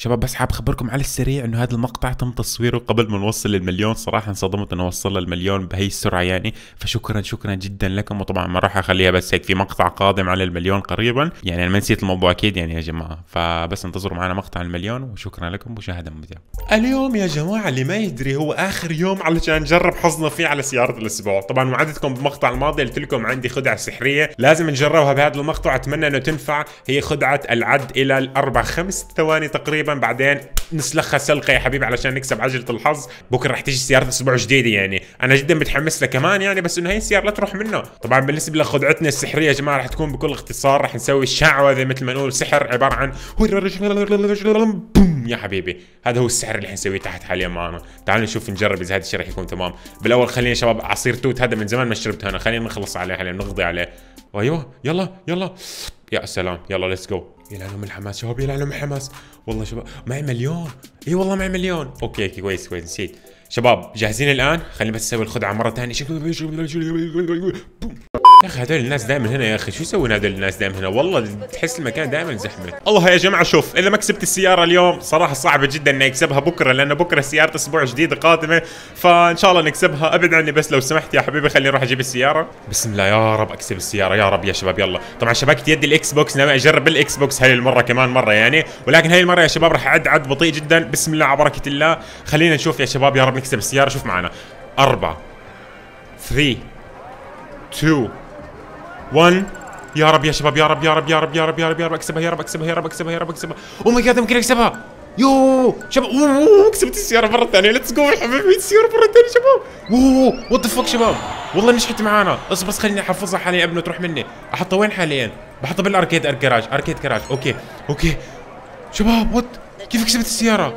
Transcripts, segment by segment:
شباب بس حاب أخبركم على السريع إنه هذا المقطع تم تصويره قبل ما نوصل للمليون. صراحة انصدمت إنه وصل للمليون بهي السرعة يعني. فشكرا شكرا جدا لكم. وطبعا ما راح أخليها بس هيك في مقطع قادم على المليون قريبا. يعني أنا ما نسيت الموضوع أكيد يعني يا جماعة. فبس انتظروا معنا مقطع المليون. وشكرا لكم. مشاهدة ممتعة. اليوم يا جماعة اللي ما يدري هو آخر يوم علشان نجرب حظنا فيه على سيارة الأسبوع. طبعا وعدتكم بالمقطع الماضي قلت لكم عندي خدعة سحرية. لازم نجربها بهذا المقطع. أتمنى أنه تنفع. هي خدعة العد إلى الأربع خمس ثواني تقريبا. بعدين نسلخها سلقة يا حبيبي علشان نكسب عجلة الحظ. بكرة رح تيجي سيارة أسبوع جديدة يعني. أنا جدا متحمس لها كمان يعني بس إنه هي السيارة لا تروح منه. طبعا بالنسبة لخدعتنا السحرية يا جماعة رح تكون بكل اختصار رح نسوي شعوذة مثل ما نقول سحر عبارة عن بوم يا حبيبي. هذا هو السحر اللي حنسويه تحت حاليا معنا. تعالوا نشوف نجرب إذا هذا الشيء رح يكون تمام. بالأول خلينا شباب عصير توت هذا من زمان ما شربته أنا. خلينا نخلص عليه حاليا نقضي عليه. أيوه يلا يلا. يا سلام يلا let's go يلعنوا من الحماس شباب يلعنوا من الحماس والله شباب معي مليون اي والله معي مليون okay كويس كويس نسيت شباب جاهزين الان خلينا بس نسوي الخدعه مره ثانية يا أخي هذول الناس دائما هنا يا أخي. شو يسوون هذول الناس دائما هنا؟ والله تحس المكان دائما زحمة. الله يا جماعة شوف اذا ما كسبت السيارة اليوم صراحة صعبة جدا إني أكسبها بكرة لأنه بكرة سياره أسبوع جديدة قادمة فإن شاء الله نكسبها ابعد عني بس لو سمحت يا حبيبي خليني أروح أجيب السيارة. بسم الله يا رب أكسب السيارة يا رب يا شباب يلا. طبعا شبكه يدي ال Xbox ناوي أجرب بال Xbox هاي المرة كمان مرة يعني. ولكن هاي المرة يا شباب راح أعد عد بطيء جدا. بسم الله على بركة الله. خلينا نشوف يا شباب يا رب نكسب السيارة. شوف معنا. أربعة 3 2 1 يا رب يا شباب يا رب يا رب يا رب يا رب يا رب يا رب اكسبها يا رب اكسبها يا رب اكسبها يا رب اكسبها oh my god ممكن اكسبها yo شباب oh كسبت السيارة مرة ثانية let's go حبيبي السيارة مرة ثانية شباب oh what the fuck شباب والله نجحت معانا. اصبر بس خليني أحفظها حاليا قبل تروح مني. أحطها وين حاليا؟ بحطها بال arcade garage arcade garage. okay. okay. شباب what كيف كسبت السيارة؟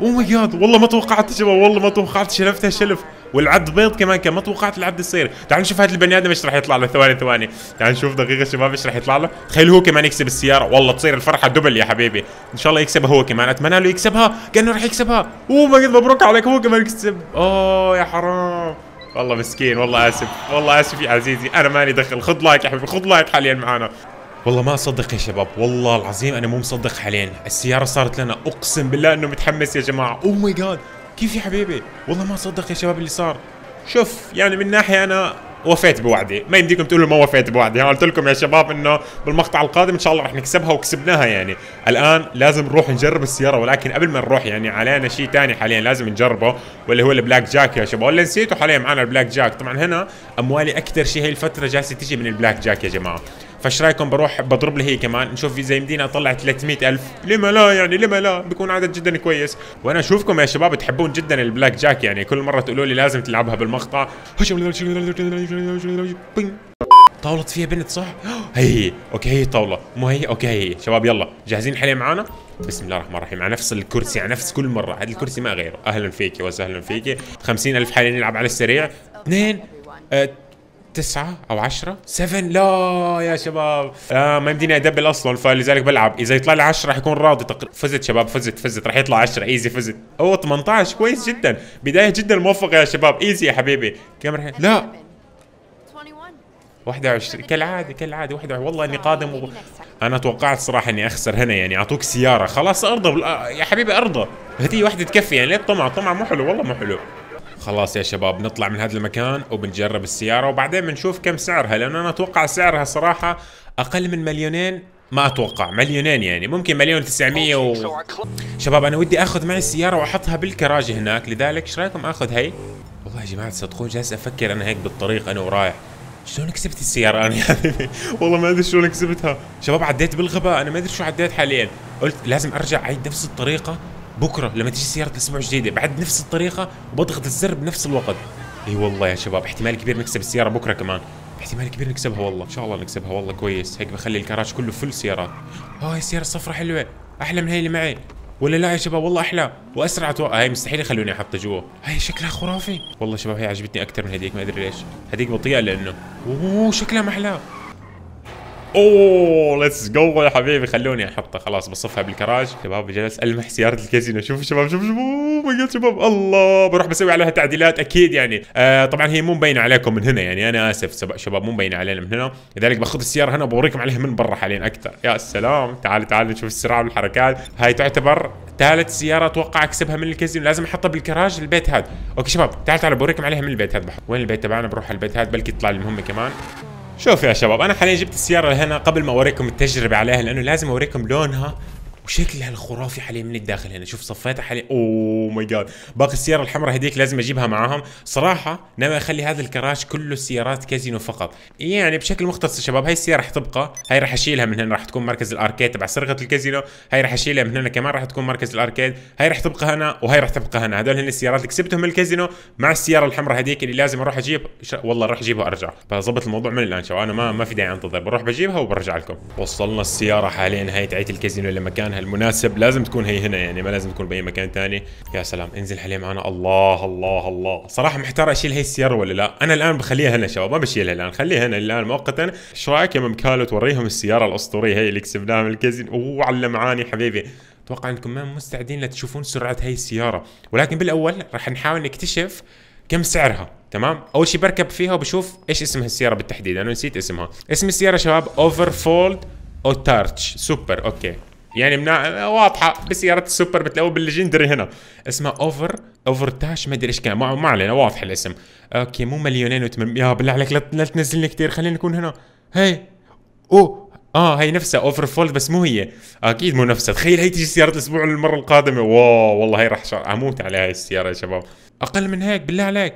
oh my god والله ما توقعت شباب. والله ما توقعت. شلفتها شلف والعد بطيء كمان كان ما توقعت العد يصير. تعال نشوف هذا البني آدم إيش راح يطلع له. ثواني ثواني. تعال نشوف دقيقة شباب إيش راح يطلع له. تخيل هو كمان يكسب السيارة. والله تصير الفرحة double يا حبيبي. إن شاء الله يكسبها هو كمان. أتمنى له يكسبها. كأنه راح يكسبها. oh my god مبروك عليك. هو كمان يكسب oh يا حرام. والله مسكين. والله آسف. والله آسف يا عزيزي. أنا مالي دخل. خذ like يا حبيبي. خذ like حاليا معنا والله ما أصدق يا شباب. والله العظيم أنا مو مصدق حاليا. السيارة صارت لنا أقسم بالله إنه متحمس يا جماعة. oh my god كيف يا حبيبي؟ والله ما اصدق يا شباب اللي صار. شوف يعني من ناحية أنا وفيت بوعدي. ما يمديكم تقولوا ما وفيت بوعدي. قلت لكم يا شباب إنه بالمقطع القادم إن شاء الله راح نكسبها وكسبناها يعني. الآن لازم نروح نجرب السيارة ولكن قبل ما نروح يعني علينا شيء ثاني حاليا لازم نجربه واللي هو البلاك جاك يا شباب. ولا نسيته حاليا معنا البلاك جاك. طبعا هنا أموالي أكثر شيء هي الفترة جالسة تجي من البلاك جاك يا جماعة. فايش رايكم بروح بضرب لي هي كمان؟ نشوف اذا يمدينا اطلع 300 ألف. لما لا يعني لما لا؟ بيكون عدد جدا كويس. وأنا أشوفكم يا شباب تحبون جدا البلاك جاك يعني. كل مرة تقولوا لي لازم تلعبها بالمقطع. طاولة فيها بنت صح؟ هي okay هي طاولة. مو هي؟ okay هي شباب يلا. جاهزين حاليا معانا؟ بسم الله الرحمن الرحيم. على نفس الكرسي على نفس كل مرة. هذا الكرسي ما غيره. أهلا فيك وسهلا فيك 50 ألف حاليا نلعب على السريع. اثنين آه تسعة أو عشرة. سفن لا يا شباب. آه ما يمديني أدبل أصلا فلذلك بلعب. إذا يطلع لي 10 راح يكون راضي تقر... فزت شباب فزت فزت. راح يطلع 10 إيزي فزت. أوه 18 كويس جدا. بداية جدا موفقة يا شباب. إيزي يا حبيبي. كم راح؟ لا. 21 كالعادة كالعادة. 21 والله إني قادم و... أنا توقعت صراحة إني أخسر هنا يعني أعطوك سيارة. خلاص أرضى. يا حبيبي أرضى. هدية واحدة تكفي يعني ليه؟ الطمع الطمع مو حلو والله مو حلو. خلاص يا شباب نطلع من هذا المكان وبنجرب السيارة. وبعدين بنشوف كم سعرها لأنه أنا أتوقع سعرها صراحة أقل من مليونين. ما أتوقع مليونين يعني ممكن مليون تسعمية و... شباب أنا ودي أخذ معي السيارة وأحطها بالكراج هناك. لذلك إيش رأيكم أخذ هي؟ والله يا جماعة تصدقون جالس أفكر أنا هيك بالطريق أنا ورايح. شلون كسبت السيارة أنا يعني؟ والله ما أدري شلون كسبتها. شباب عديت بالغباء أنا ما أدري شو عديت حاليا. قلت لازم أرجع أعيد نفس الطريقة. بكرة لما تيجي سياره الأسبوع الجديده بعد نفس الطريقة وبضغط الزر بنفس الوقت. إي والله يا شباب احتمال كبير نكسب السيارة بكرة كمان. احتمال كبير نكسبها والله إن شاء الله نكسبها والله كويس. هيك بخلي الكراج كله فل سيارات. آه السيارة الصفراء حلوة. أحلى من هي اللي معي. ولا لا يا شباب؟ والله أحلى. وأسرع أتوقع هاي مستحيل يخلوني احطها جوا. هاي شكلها خرافي. والله شباب هي عجبتني أكثر من هذيك ما أدري ليش. هذيك بطيئة لأنه. أوه شكلها محلى أوه let's go يا حبيبي. خلوني احطها خلاص بصفها بالكراج. شباب جلس المح سيارة الكازينو. شوفوا شباب شوفوا شوفوا. my god شباب. الله بروح بسوي عليها تعديلات. أكيد يعني. آه طبعا هي مو مبينة عليكم من هنا يعني. أنا آسف شباب مو مبينة علينا من هنا. لذلك باخذ السيارة هنا وبوريكم عليها من برا حاليا أكثر. يا سلام. تعالوا تعالوا نشوف السرعة والحركات. هاي تعتبر ثالث سيارة أتوقع أكسبها من الكازينو. لازم أحطها بالكراج البيت هذا. okay شباب تعال تعال بوريكم عليها من البيت هذا. بحط. وين البيت تبعنا؟ بروح على البيت هذا بلكي يطلع لي كمان. شوف يا شباب أنا حاليا جبت السيارة لهنا قبل ما أوريكم التجربة عليها لأنه لازم أوريكم لونها وشكلها الخرافي حاليا من الداخل هنا. شوف صفيتها حاليا oh my god باقي السيارة الحمراء هذيك لازم أجيبها معاهم. صراحة ناوي أخلي هذا الكراج كله سيارات كازينو فقط. يعني بشكل مختصر شباب هاي السيارة رح تبقى هاي رح أشيلها من هنا. رح تكون مركز ال arcade تبع سرقه الكازينو. هاي رح أشيلها من هنا كمان رح تكون مركز ال arcade. هاي رح تبقى هنا وهي رح تبقى هنا. هذول هن السيارات اللي كسبتهم من الكازينو مع السيارة الحمراء هذيك اللي لازم أروح أجيب. والله راح أجيبها وأرجع. بظبط الموضوع من الآن شباب. أنا ما ما في داعي أنتظر. بروح بجيبها وبرجع لكم. وصلنا السيارة حاليا هاي تعيت الكازينو لمكانها المناسب لازم تكون هي هنا يعني ما لازم تكون بأي مكان ثاني يا سلام انزل عليه معنا الله الله الله. صراحة محتار أشيل هي السيارة ولا لا. أنا الآن بخليها هنا شباب ما بشيلها الآن خليها هنا الآن. مؤقتا إيش رأيك يا ممكالو توريهم السيارة الأسطورية هي اللي كسبناها من الكازين أوه على معاني حبيبي. أتوقع إنكم ما مستعدين لتشوفون سرعة هي السيارة. ولكن بالأول راح نحاول نكتشف كم سعرها تمام؟ أول شيء بركب فيها وبشوف إيش اسم السياره بالتحديد. أنا نسيت اسمها. اسم السيارة شباب اوفر فولد أو تارتش سوبر أوكي. يعني منا... واضحة بسيارة السوبر بتلاقوه بالليجندري هنا. اسمها اوفر اوفر تاش ما أدري إيش كان. ما علينا واضح الاسم. أوكي مو مليونين وثمان يا بالله عليك لا تنزلني كثير خلينا نكون هنا. هي. اوه آه هي نفسها Overflod بس مو هي. أكيد مو نفسها. تخيل هي تجي سيارة الأسبوع المرة القادمة. wow والله هي راح أموت على هاي السيارة يا شباب. أقل من هيك بالله عليك.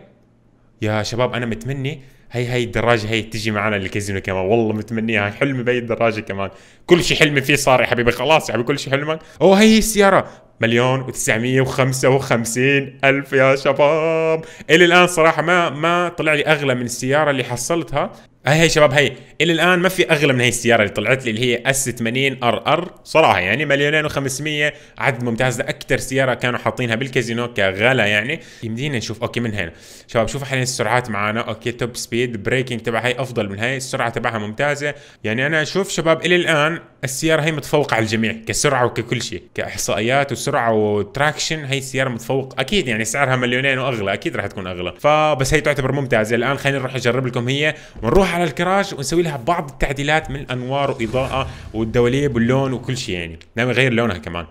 يا شباب أنا متمني هي هي الدراجة هي تجي معنا الكازينو كمان. والله متمنيها. حلمي بهي الدراجة كمان. كل شيء حلمي فيه صار يا حبيبي. خلاص يا حبيبي كل شيء حلمك أوه هي السيارة. مليون و955 ألف يا شباب. إلى الآن صراحة ما ما طلع لي أغلى من السيارة اللي حصلتها. هاي هي شباب هي إلى الآن ما في أغلى من هي السيارة اللي طلعت لي اللي هي S80RR. صراحة يعني مليونين و500 عدد ممتاز. أكثر سيارة كانوا حاطينها بالكازينو كغلا يعني. يمدينا نشوف. okay من هنا. شباب شوفوا حاليا السرعات معانا. okay top speed braking تبع هي أفضل من هي السرعة تبعها ممتازة. يعني أنا أشوف شباب إلى الآن السيارة هي متفوقة على الجميع كسرعة وككل شيء. كإحصائيات وسرعة و traction هي السيارة متفوق. أكيد يعني سعرها مليونين وأغلى. أكيد راح تكون أغلى. فبس هي تعتبر ممتازة. الآن خلينا نروح نجرب لكم هي ونروح على الكراج ونسوي لها بعض التعديلات من الأنوار وإضاءة والدواليب واللون وكل شيء يعني. ناوي أغير لونها كمان.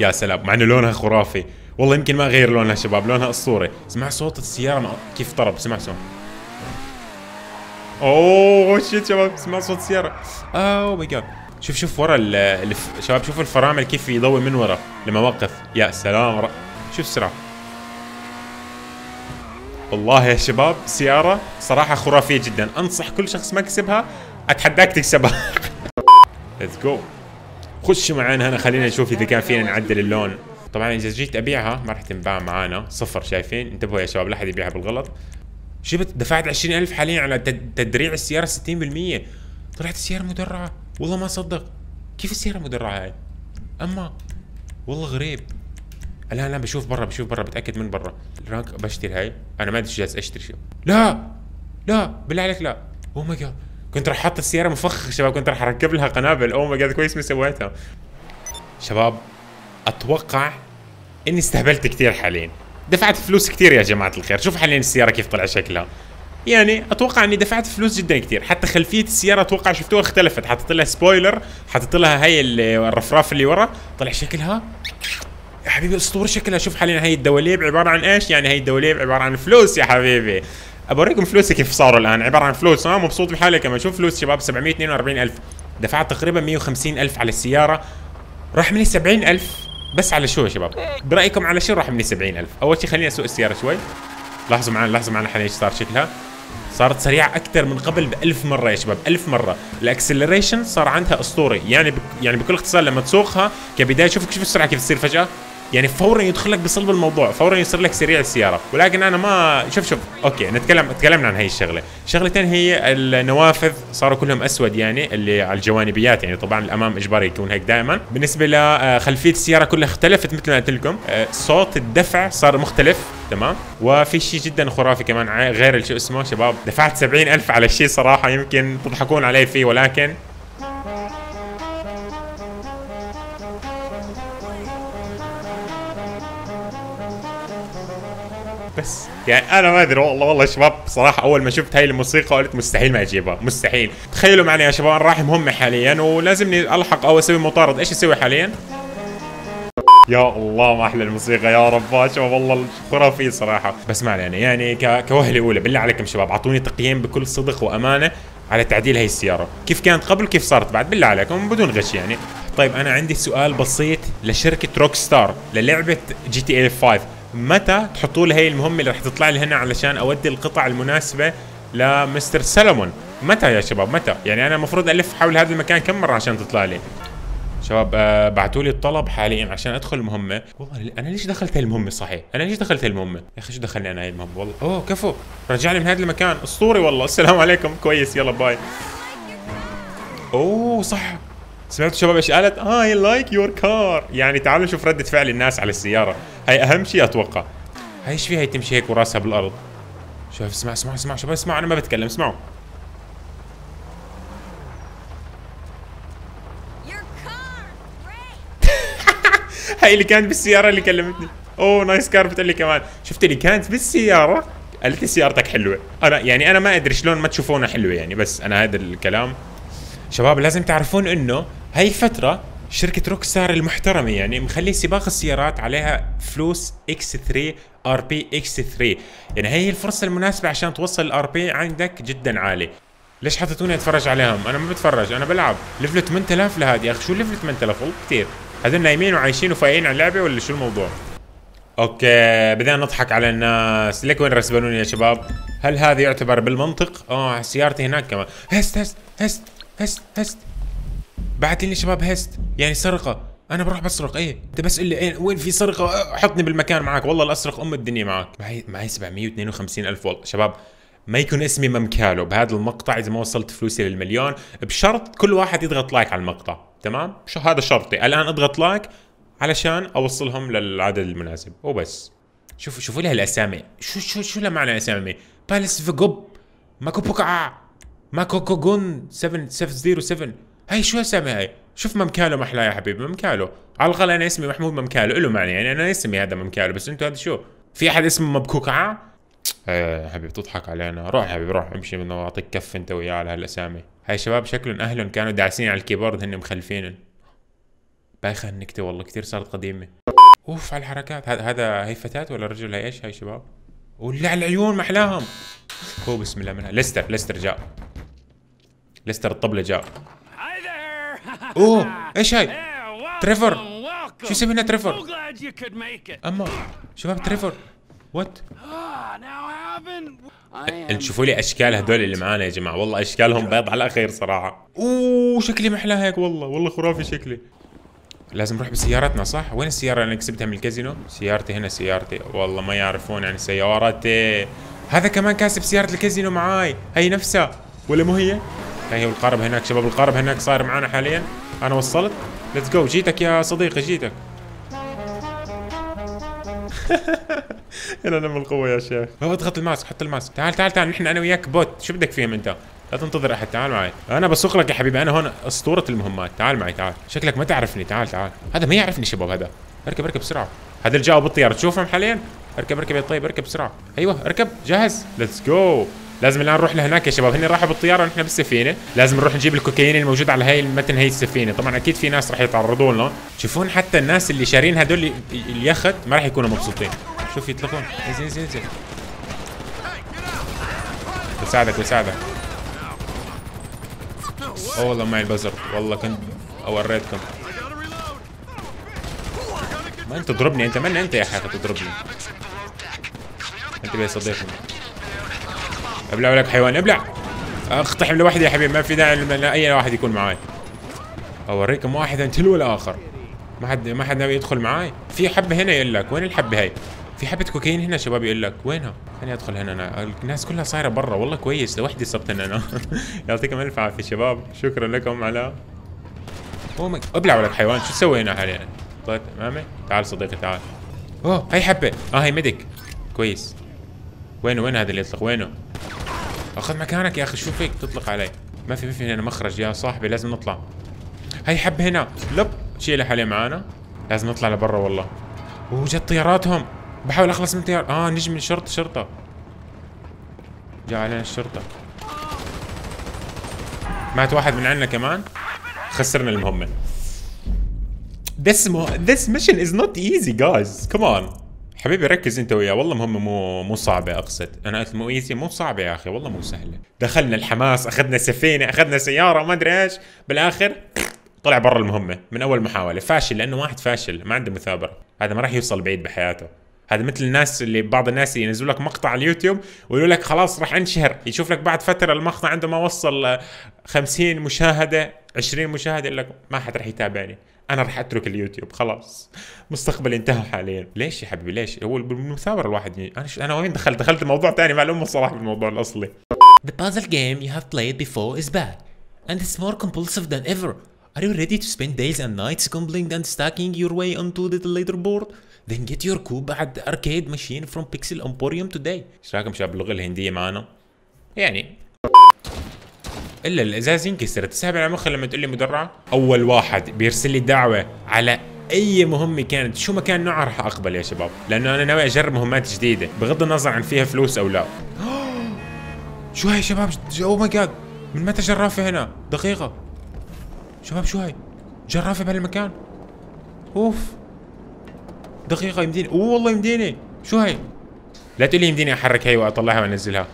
يا سلام. مع إنه لونها خرافي. والله يمكن ما أغير لونها شباب. لونها أسطوري. اسمع صوت السيارة. كيف طرب؟ سمع صوت. oh shit شباب. اسمع صوت السيارة. oh my god شوف شوف ورا الف... شباب شوفوا الفرامل كيف يضوي من ورا. لما وقف يا سلام. شوف السرعه والله يا شباب سيارة صراحة خرافية جدا. أنصح كل شخص ما كسبها أتحداك تكسبها. let's go خش معنا هنا خلينا نشوف إذا كان فينا نعدل اللون. طبعا إذا جيت أبيعها ما راح تنباع معانا. صفر شايفين؟ انتبهوا يا شباب لا أحد يبيعها بالغلط. شفت؟ دفعت 20000 حاليا على تدريع السيارة 60% طلعت السيارة مدرعة. والله ما صدق. كيف السيارة مدرعة هاي؟ أما والله غريب. الآن أنا بشوف برا بشوف برا بتأكد من برا. ال rank بشتري هاي؟ أنا ما ادري جالس أشتري شو لا! لا! بالله عليك لا! oh my god كنت راح أحط السيارة مفخخ شباب كنت راح أركب لها قنابل. oh my god كويس ما سويتها. شباب أتوقع إني استهبلت كثير حاليا. دفعت فلوس كثير يا جماعة الخير. شوف حاليا السيارة كيف طلع شكلها. يعني أتوقع إني دفعت فلوس جدا كثير حتى خلفية السيارة أتوقع شفتوها اختلفت. حطيت لها spoiler حطيت لها هي الرفراف اللي ورا. طلع شكلها يا حبيبي أسطورة شكلها شوف حاليا هي الدواليب عبارة عن إيش؟ يعني هي الدواليب عبارة عن فلوس يا حبيبي. أوريكم فلوسي كيف صاروا الآن. عبارة عن فلوس ها مبسوط بحالي كمان شوف فلوس شباب 742 ألف. دفعت تقريبا 150 ألف على السيارة. راح مني 70 ألف بس على شو يا شباب؟ برأيكم على شو راح مني 70 ألف؟ أول شيء خليني أسوق السيارة شوي. لاحظوا معنا لاحظوا معنا حاليا إيش صار شكلها. صارت سريعة أكثر من قبل بألف مرة يا شباب ألف مرة. ال acceleration صار عندها اسطوري يعني بك يعني بكل اختصار لما تسوقها كبداية شوف شوف السرعة كيف تصير فجأة. يعني فورا يدخل لك بصلب الموضوع فورا يصير لك سريع السيارة. ولكن أنا ما شوف شوف okay نتكلم تكلمنا عن هي الشغلة. الثانية هي النوافذ صاروا كلهم أسود يعني اللي على الجوانبيات يعني طبعا الأمام اجباري يكون هيك دائما. بالنسبة لخلفيه السيارة كلها اختلفت مثل ما قلت لكم. آه، صوت الدفع صار مختلف تمام؟ وفي شيء جدا خرافي كمان غير شو اسمه شباب دفعت 70000 على شيء صراحة يمكن تضحكون علي فيه ولكن بس. يعني أنا ما أدري والله والله شباب صراحة أول ما شفت هاي الموسيقى قلت مستحيل ما أجيبها مستحيل. تخيلوا معنا يا شباب رايح مهمه حاليا ولازمني ألحق أو أسوي مطارد. إيش أسوي حاليا؟ يا الله ما أحلى الموسيقى يا رب شباب والله خرافي صراحة. بس ما علينا يعني كوهلة أولى بالله عليكم شباب أعطوني تقييم بكل صدق وأمانة على تعديل هاي السيارة. كيف كانت قبل كيف صارت بعد؟ بالله عليكم بدون غش يعني. طيب أنا عندي سؤال بسيط لشركة Rockstar للعبة GTA 5 متى تحطوا لي هي المهمة اللي رح تطلع لي هنا علشان أودي القطع المناسبة ل Mr. Simeon؟ متى يا شباب؟ متى؟ يعني أنا المفروض ألف حول هذا المكان كم مرة عشان تطلع لي؟ شباب آه بعثوا لي الطلب حاليا عشان أدخل المهمة. والله أنا ليش دخلت هاي المهمة؟ صحيح. أنا ليش دخلت هاي المهمة؟ يا أخي شو دخلني أنا هاي المهمة؟ والله أوه كفو. رجعني من هذا المكان. أسطوري والله. السلام عليكم. كويس. يلا bye. أوه صح. سمعتوا شباب إيش قالت؟ I like your car يعني تعالوا نشوف ردة فعل الناس على السيارة. هاي أهم شيء أتوقع. هاي إيش فيها هي تمشي هيك وراسها بالأرض؟ شوف اسمع اسمع اسمع شباب اسمع أنا ما بتكلم اسمعوا! هاي اللي كانت بالسيارة اللي كلمتني. oh nice car بتقول لي كمان. شفت اللي كانت بالسيارة؟ قالت لي سيارتك حلوة. أنا يعني أنا ما أدري شلون ما تشوفونها حلوة يعني بس أنا هذا الكلام. شباب لازم تعرفون إنه هاي الفترة شركة Rockstar المحترمة يعني مخلي سباق السيارات عليها فلوس X 3 RP X 3 يعني هي الفرصة المناسبة عشان توصل ال RP عندك جدا عالي. ليش حطيتوني أتفرج عليهم؟ أنا ما بتفرج أنا بلعب. level 8000 لهاد يا أخي. شو level 8000 والله كثير هذول نايمين وعايشين وفايقين على اللعبة ولا شو الموضوع؟ okay بدينا نضحك على الناس. ليك وين رسبنوني يا شباب؟ هل هذا يعتبر بالمنطق؟ آه سيارتي هناك كمان. heist heist heist. heist heist. بعت لي شباب heist. يعني سرقة. أنا بروح بسرق إيه؟ أنت بس قل لي إيه وين في سرقة؟ حطني بالمكان معك والله الاسرق أم الدنيا معك معي معي 752 ألف والله شباب ما يكون اسمي ممكالو بهذا المقطع إذا ما وصلت فلوسي للمليون. بشرط كل واحد يضغط like على المقطع. تمام؟ شو هذا شرطي. الآن أضغط like علشان أوصلهم للعدد المناسب. وبس. شوفوا شوفوا لي هالاسامي شو شو شو لها معنى اسامي بالس فيجوب ماكو بوكا ماكو كوجون 7707 هاي شو اسامي هاي؟ شوف ممكالو محلاه يا حبيبي ممكالو. على الأقل أنا اسمي محمود ممكالو له معنى يعني. أنا اسمي هذا ممكالو بس أنتوا هذا شو؟ في أحد اسمه مبكوكع إيه يا حبيبي تضحك علينا. روح حبيبي روح امشي من اعطيك كف أنت وياه على هالأسامي. هاي شباب شكلهم أهلهم كانوا داعسين على ال keyboard هن مخلفينهم. بايخة النكتة والله كثير صارت قديمة. أوف على الحركات. هذا هي فتاة ولا رجل؟ هي إيش هاي شباب؟ ولا على العيون محلاهم. هو بسم الله منها. ليستر ليستر جاء. ليستر الطبلة جاء. أوه إيش هاي؟ تريفر. شو يسوي شو تريفر. أما شباب تريفر what آه، شوفوا لي أشكال هذول اللي معانا يا جماعة. والله أشكالهم بيض على الاخير صراحة. أوه شكلي محلاه هيك والله. والله خرافي شكلي. لازم نروح بسيارتنا صح؟ وين السيارة اللي كسبتها من الكازينو؟ سيارتي هنا سيارتي. والله ما يعرفون يعني سيارتي. هذا كمان كاسب سيارة الكازينو معاي. هي نفسها. ولا مو هي؟ هي القارب هناك شباب القارب هناك صاير معانا حاليا. أنا وصلت. let's go جيتك يا صديقي جيتك. هنا نم القوة يا شيخ. هو اضغط ال mask حط الماسك. تعال تعال تعال. نحن أنا وياك boat. شو بدك فيهم أنت؟ لا تنتظر أحد. تعال معي. أنا بسوق لك يا حبيبي. أنا هون أسطورة المهمات. تعال معي تعال. شكلك ما تعرفني. تعال تعال. هذا ما يعرفني شباب هذا. اركب اركب بسرعة. هذا اللي جاوا بالطيارة. تشوفهم حاليا؟ اركب اركب. يا طيب اركب بسرعة. أيوه اركب. جاهز. let's go لازم الآن نروح لهناك يا شباب. هن راحوا بالطيارة ونحن بالسفينة. لازم نروح نجيب الكوكايين الموجود على هاي المتن هي السفينة. طبعا أكيد في ناس راح يتعرضوا لنا تشوفون حتى الناس اللي شارين هدول ال- اليخت ما راح يكونوا مبسوطين. شوف يطلقون. انزل انزل انزل بساعدك بساعدك أوه والله معي البزر والله كنت أوريتكم. ما أنت تضربني. أنت من أنت يا حيخ تضربني؟ انتبه يا صديقي أبلع لك حيوان أبلع. أقتحم لوحدي يا حبيبي ما في داعي لاي واحد يكون معاي. أوريكم واحد تلو الآخر ما حد ما حد ناوي يدخل معاي. في حبة هنا يقول لك وين الحبة هاي؟ في حبة كوكايين هنا شباب يقول لك وينها؟ خليني أدخل هنا أنا. الناس كلها صايرة برا. والله كويس لوحدي صرت أنا. يعطيكم ألف عافية شباب. شكرا لكم على ماي- أبلع ولك حيوان. شو تسوي هنا حاليا؟ طلعت امامي تعال صديقي تعال. أوه هاي حبة. آه هاي medic. كويس. وينه؟ وين هذا اللي يطلق؟ وينه؟ أخذ مكانك يا أخي شو فيك تطلق علي؟ ما في ما في هنا مخرج يا صاحبي لازم نطلع. هاي حب هنا. لب شيلها حاليا معانا. لازم نطلع لبرا والله. وجت طياراتهم. بحاول أخلص من التيار آه نجي من الشرطه شرطة. جاء علينا الشرطة. مات واحد من عندنا كمان. خسرنا المهمة. This this mission is not easy guys. Come on. حبيبي ركز انت وياه. والله مهمة مو مو صعبة أقصد. أنا قلت مو ايزي مو صعبة يا أخي والله مو سهلة. دخلنا الحماس أخذنا سفينة أخذنا سيارة ما أدري إيش. بالآخر طلع برا المهمة من أول محاولة. فاشل لأنه واحد فاشل ما عنده مثابرة. هذا ما راح يوصل بعيد بحياته. هذا مثل الناس اللي بعض الناس ينزلوا لك مقطع على اليوتيوب ويقولوا لك خلاص راح انشهر. يشوف لك بعد فترة المقطع عنده ما وصل آه، 50 مشاهدة 20 مشاهدة يقول لك ما حد راح يتابعني. أنا راح اترك اليوتيوب خلاص مستقبلي انتهى حاليا ليش يا حبيبي ليش هو بالمثابره الواحد ي- أنا ش... أنا وين دخلت دخلت موضوع ثاني مع الام الصراحه بالموضوع الاصلي The puzzle game you have played before is back, and it's more compulsive than ever. Are you ready to spend days and nights completing and stacking your way onto the leaderboard? Then get your coup at the arcade machine from Pixel Emporium today. إيش رايكم شباب باللغة الهنديه معنا يعني إلا الإزاز ينكسر. تسحب على مخي لما تقول لي مدرعه أول واحد بيرسل لي دعوة على أي مهمة كانت. شو ما كان نوعها راح أقبل يا شباب لأنه أنا ناوي أجرب مهمات جديدة بغض النظر عن فيها فلوس أو لا. شو هاي شباب؟ oh my God من متى جرافه هنا؟ دقيقة. شباب شو هاي؟ جرافه بهالمكان؟ أوف. دقيقة يمديني. أوه والله يمديني. شو هاي؟ لا تقول لي يمديني أحرك هي وأطلعها وأنزلها.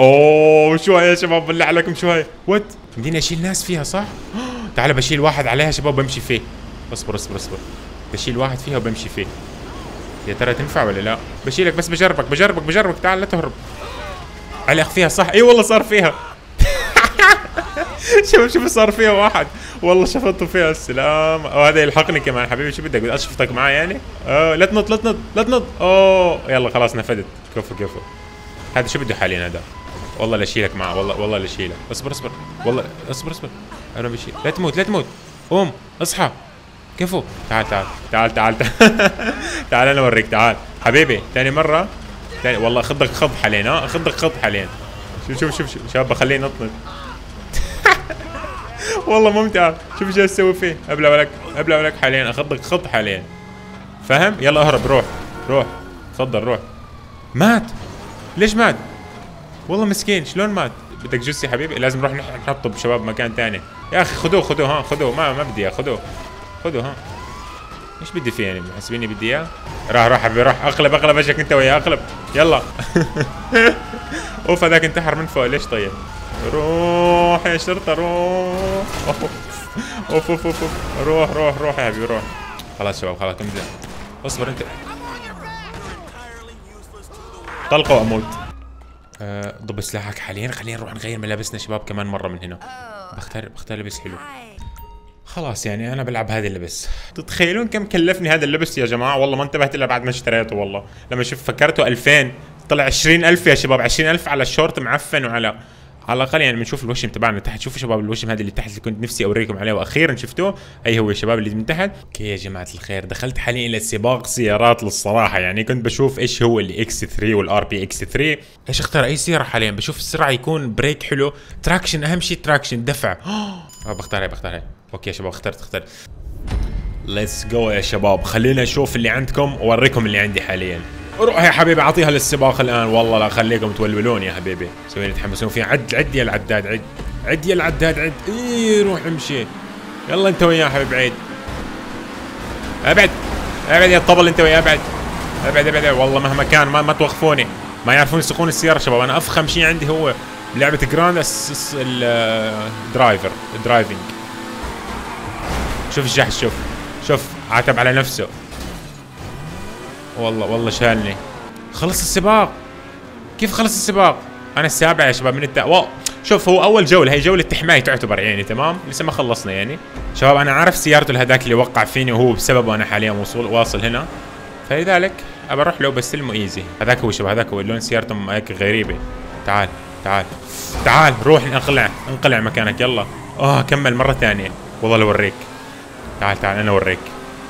أوه شو هاي يا شباب؟ بالله عليكم شو هاي؟ وات يمديني اشيل ناس فيها صح؟ تعال بشيل واحد عليها شباب بمشي فيه. اصبر اصبر اصبر. بشيل واحد فيها وبمشي فيه. يا ترى تنفع ولا لا؟ بشيلك بس بجربك بجربك بجربك. تعال لا تهرب. علق فيها صح؟ اي والله صار فيها. شوف شوف صار فيها واحد. والله شفطوا فيها السلام. وهذا يلحقني كمان حبيبي. شو بدك؟ اشفطك معاه يعني؟ آه لا تنط لا تنط لا تنط. أوه يلا خلاص نفدت. كفو كفو. هذا شو بده حاليا هذا؟ والله لاشيلك معه والله والله لاشيلك اصبر اصبر. والله اصبر اصبر. أنا بشيل. لا تموت لا تموت. قوم اصحى. كفو. تعال تعال تعال تعال. تعال, تعال أنا أوريك. تعال. حبيبي ثاني مرة. ثاني والله خضك خض حاليا ها؟ خضك خض حاليا شوف شوف شوف شوف. شباب بخليه ينطنط والله ممتع. شوف إيش جالس تسوي فيه. أبلع ولك أبلع ولك حاليا أخضك خض حاليا فاهم يلا اهرب. روح. روح. تفضل روح. مات. ليش مات؟ والله مسكين شلون مات؟ بدك جوس يا حبيبي؟ لازم نروح نح- نحطه بشباب مكان ثاني يا أخي خذوه خذوه ها خذوه. ما ما بدي إياه خذوه. خذوه ها. إيش بدي فيه يعني؟ محسبيني بدي إياه؟ راح راح حبيبي راح. أقلب أقلب اجيك أنت وياه أقلب. يلا. أوف هذاك انتحر من فوق. ليش طيب؟ روح يا شرطة روح. أوف أوف. أوف, أوف. روح روح روح يا حبيبي روح. خلاص شباب خلاص كمل اصبر انت. طلقه واموت آه ضب سلاحك حاليا. خلينا نروح نغير ملابسنا شباب كمان مرة من هنا. بختار بختار لبس حلو. خلاص يعني أنا بلعب هذا اللبس. تتخيلون كم كلفني هذا اللبس يا جماعة؟ والله ما انتبهت إلا بعد ما اشتريته والله. لما شفت فكرته 2000 طلع 20000 يا شباب. 20000 على الشورت معفن وعلى على الأقل يعني بنشوف الوشم تبعنا تحت. شوفوا شباب الوشم هذا اللي تحت اللي كنت نفسي أوريكم عليه وأخيرا شفتوه. أي هو يا شباب اللي من تحت؟ okay يا جماعة الخير دخلت حاليا إلى سباق سيارات للصراحة. يعني كنت بشوف إيش هو ال x 3 وال RP x 3 إيش أختار أي سيارة حاليا؟ بشوف السرعة يكون brake حلو. traction أهم شيء traction دفع. آه بختار هاي بختار هاي. okay يا شباب اخترت اخترت. let's go يا شباب. خلينا نشوف اللي عندكم واوريكم اللي عندي حاليا. روح يا حبيبي أعطيها للسباق الآن. والله لا خليكم تولولون يا حبيبي. سوينا تحمسون فيها. عد عد يا العداد عد. عد يا العداد عد. اي روح امشي. يلا أنت وياه حبيب عيد. أبعد أبعد يا الطبل أنت وياه أبعد. أبعد أبعد والله مهما كان ما, ما توقفوني. ما يعرفون يسوقون السيارة شباب. أنا أفخم شيء عندي هو لعبة grand ال driver ال driving شوف الجحش شوف. شوف عاتب على نفسه. والله والله شالني خلص السباق. كيف خلص السباق؟ أنا السابع يا شباب من التا واو. شوف هو أول جولة هي جولة حمايه تعتبر يعني تمام؟ لسه ما خلصنا يعني. شباب أنا عارف سيارته الهداك اللي وقع فيني وهو بسببه أنا حاليا وصول واصل هنا. فلذلك أبى أروح له بستلمه إيزي. هذاك هو شباب هذاك هو لون سيارته هيك غريبة. تعال تعال تعال روح انقلع انقلع مكانك يلا. آه كمل مرة ثانية. والله لو اوريك تعال تعال أنا اوريك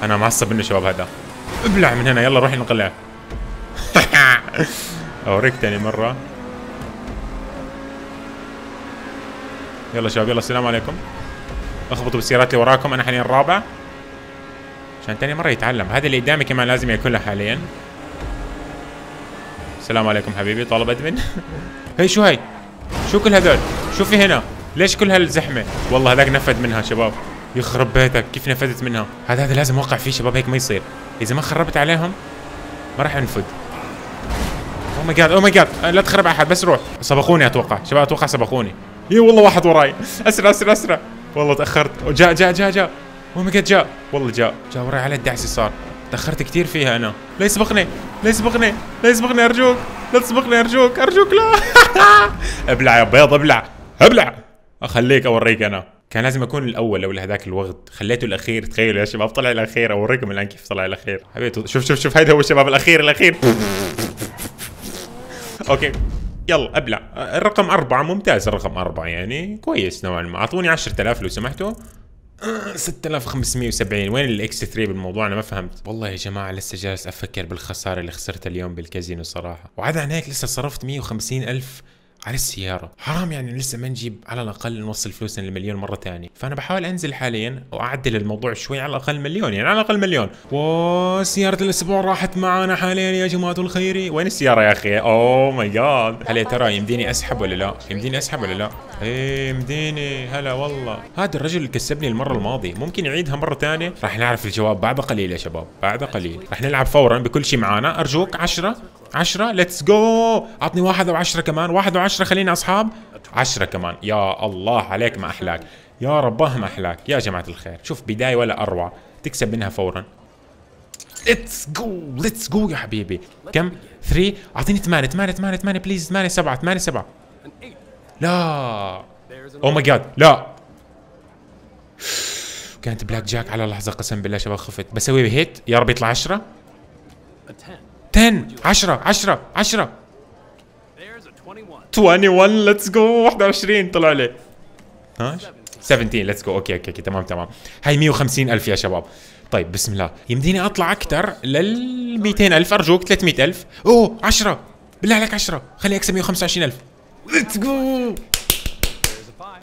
أنا معصب منه شباب هذا. ابلع من هنا يلا روح انقلع أوريك ثاني مرة. يلا شباب يلا السلام عليكم. اخبطوا بالسيارات اللي وراكم أنا حاليا الرابع عشان ثاني مرة يتعلم. هذا اللي قدامي كمان لازم ياكلها حاليا. السلام عليكم حبيبي طالب أدمن. هي شو هي شو كل هذول؟ شو في هنا؟ ليش كل هالزحمة؟ والله هذاك نفد منها شباب. يخرب بيتك كيف نفدت منها؟ هذا هذا لازم اوقع فيه شباب هيك ما يصير. إذا ما خربت عليهم ما راح أنفد. oh my God oh my God لا تخرب أحد بس روح. سبقوني أتوقع. شباب أتوقع سبقوني. إي والله واحد وراي. أسرع أسرع أسرع. والله تأخرت. جاء جاء جاء جاء. oh my God جاء. والله جاء. جاء وراي على الدعسه صار تأخرت كثير فيها أنا. لا يسبقني لا يسبقني لا يسبقني أرجوك. لا تسبقني أرجوك أرجوك لا. أبلع يا بيض أبلع. أبلع. أخليك أوريك أنا. كان لازم أكون الأول لولا هذاك الوقت. خليته الأخير. تخيلوا يا شباب طلع الأخير اوريكم الان كيف طلع الأخير. حبيبي شوف شوف شوف هيدا هو الشباب الأخير الأخير. أوكي. يلا أبلع. الرقم أربعة. ممتاز الرقم أربعة يعني. كويس نوعا ما. أعطوني 10000 لو سمحتوا. آه، 6570 وين ال x 3 بالموضوع؟ أنا ما فهمت. والله يا جماعة لسه جالس أفكر بالخسارة اللي خسرتها اليوم بالكازينو صراحة. وعدا عن هيك لسه صرفت 150 ألف. على السيارة. حرام يعني لسه ما نجيب على الأقل نوصل فلوسنا لمليون مرة تانية فأنا بحاول أنزل حاليا وأعدل الموضوع شوي على الأقل مليون يعني على الأقل مليون. وسيارة الأسبوع راحت معنا حاليا يا جماعة الخير. وين السيارة يا أخي؟ oh my God هل يا ترى يمديني أسحب ولا لا؟ يمديني أسحب ولا لا؟ إيه يمديني. هلا والله. هذا الرجل اللي كسبني المرة الماضية. ممكن يعيدها مرة تانية راح نعرف الجواب بعد قليل يا شباب بعد قليل. راح نلعب فورا بكل شيء معانا. أرجوك عشرة. عشرة. let's go اعطني واحد وعشرة كمان. واحد وعشرة خلينا أصحاب. عشرة كمان. يا الله عليك ما أحلاك. يا رباه ما أحلاك. يا جماعة الخير. شوف بداية ولا أروع. تكسب منها فورا. let's go let's go يا حبيبي. كم؟ 3 أعطيني 8 8 8 8 please 8 7 8 7 لا. oh my God لا. كانت بلاك جاك على لحظة قسم بالله شباب خفت. بسوي hit يا رب يطلع 10 10 10 10 10 There's a 21. 21 let's go 21 طلع لي 12 17 let's go okay okay okay تمام تمام. هاي 150 ألف يا شباب. طيب بسم الله. يمديني أطلع أكثر لل 200 ألف. أرجوك 300 ألف. أوه 10 بالله عليك 10 خلي أكسب 125 ألف. let's go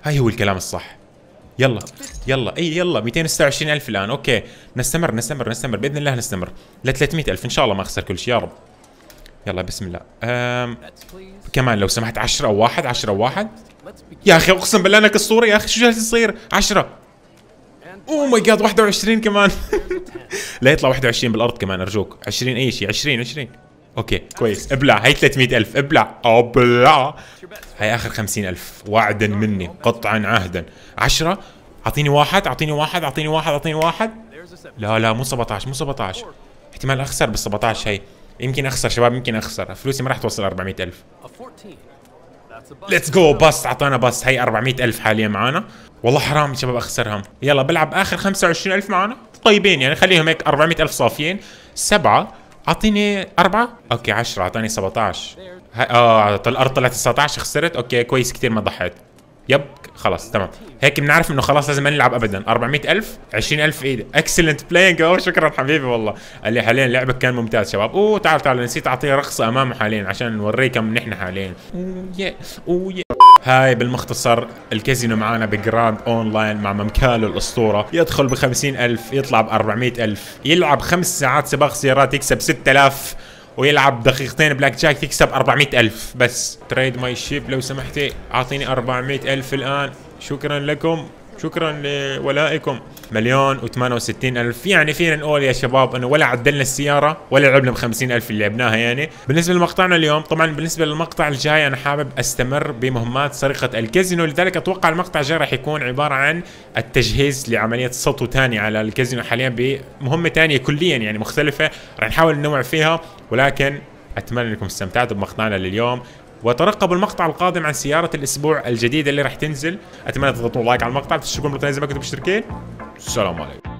هاي هو الكلام الصح. يلا يلا إي يلا 226 ألف الآن. okay نستمر نستمر نستمر. بإذن الله نستمر. ل 300 ألف. إن شاء الله ما أخسر كل شيء يا رب. يلا بسم الله. أم كمان لو سمحت 10 أو واحد 10 أو واحد. يا أخي أقسم بالله انك الصورة يا أخي شو جالس يصير؟ 10 oh my God 21 كمان. لا يطلع 21 بالأرض كمان أرجوك. 20 أي شيء 20 20 okay. كويس. إبلع. هي 300 ألف. إبلع. إبلع. هاي آخر 50 ألف. وعدا مني. قطعا عهدا 10 أعطيني واحد. أعطيني واحد. أعطيني واحد. أعطيني واحد. لا لا مو 17 مو 17 احتمال أخسر بال 17 هي يمكن أخسر شباب يمكن أخسر. فلوسي ما راح توصل 400 ألف. A 14. That's a bust. let's go بس أعطانا بس. هي 400 ألف حاليا معانا. والله حرام شباب أخسرهم. يلا بلعب آخر 25 ألف معانا. طيبين يعني خليهم هيك 400 ألف صافيين. سبعة. أعطيني أربعة؟ okay 10 اعطاني 17 هاي آه الأرض طلعت 19 خسرت okay كويس كثير ما ضحيت. yep خلاص تمام. هيك بنعرف إنه خلاص لازم ما نلعب ابدا. 400 ألف 20 ألف إيد. excellent playing أوه شكرا حبيبي والله. قال لي حاليا لعبك كان ممتاز شباب. أوه تعال تعال نسيت أعطيه رقصه أمامه حاليا عشان نوريه كم نحن حاليا. oh yeah oh yeah هاي بالمختصر الكازينو معانا ب Grand Online مع ممكالو الأسطورة. يدخل ب ألف يطلع ب ألف. يلعب خمس ساعات سباق سيارات يكسب 6000 ويلعب دقيقتين بلاك جاك يكسب 400 ألف. بس تريد my chip؟ لو سمحتي أعطيني 400 ألف الآن. شكرا لكم. شكرا لولائكم. مليون و68 ألف. يعني فينا نقول يا شباب إنه ولا عدلنا السيارة ولا لعبنا ب 50 ألف اللي لعبناها يعني. بالنسبة لمقطعنا اليوم طبعا بالنسبة للمقطع الجاي أنا حابب أستمر بمهمات سرقة الكازينو. لذلك أتوقع المقطع الجاي راح يكون عبارة عن التجهيز لعملية سطو تاني على الكازينو حاليا بمهمة تانية كليا يعني مختلفة راح نحاول ننوع فيها. ولكن أتمنى أنكم استمتعتوا بمقطعنا لليوم. وترقبوا المقطع القادم عن سيارة الأسبوع الجديدة اللي راح تنزل. أتمنى تضغطوا لايك على المقطع تشتركون بالقناة إذا ما كنتم مشتركين. السلام عليكم.